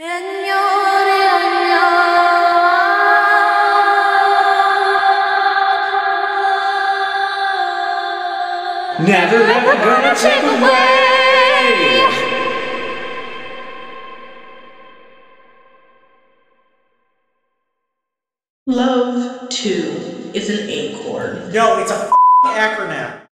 Never ever gonna take away. Love, two is an A chord. No, it's a f***ing acronym.